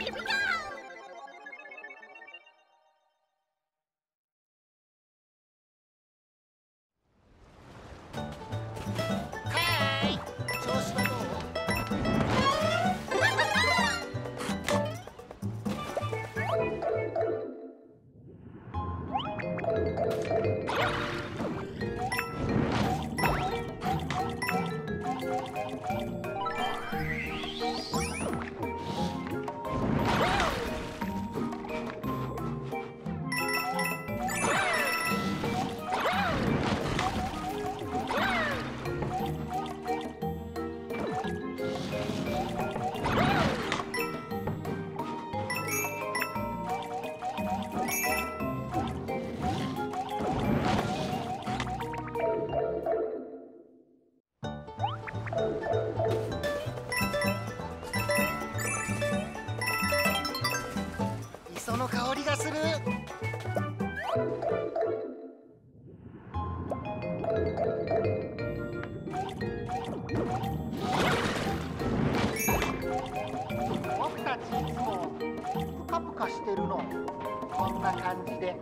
Here we な感じで。